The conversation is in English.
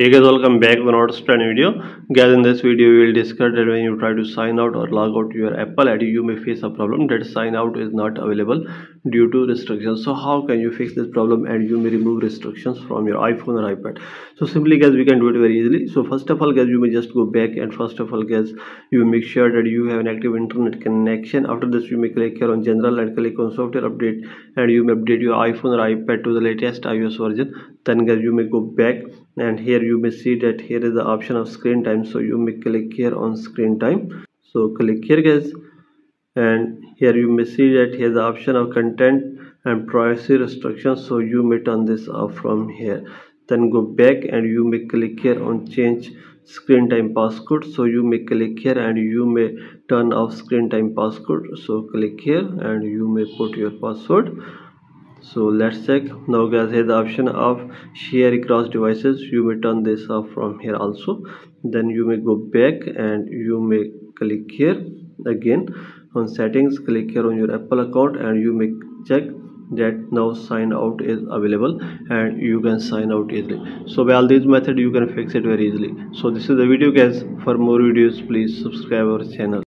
hey guys welcome back to another brand video. Guys in this video we will discuss that when you try to sign out or log out your apple id you may face a problem that sign out is not available due to restrictions. So how can you fix this problem and you may remove restrictions from your iphone or ipad? So simply guys we can do it very easily. So first of all guys you may just go back and first of all guys you make sure that you have an active internet connection. After this you may click here on general and click on software update and you may update your iphone or ipad to the latest ios version. Then guys you may go back and here you may see that here is the option of screen time so you may click here on screen time. So click here guys and here you may see that here the option of content and privacy restrictions so you may turn this off from here. Then go back and you may click here on change screen time passcode so you may click here and you may turn off screen time passcode. So click here and you may put your password so let's check. Now guys here the option of share across devices. You may turn this off from here also. Then you may go back and you may click here again. On settings click here on your apple account and you may check that now sign out is available and you can sign out easily. So by all these methods you can fix it very easily. So this is the video guys. For more videos please subscribe our channel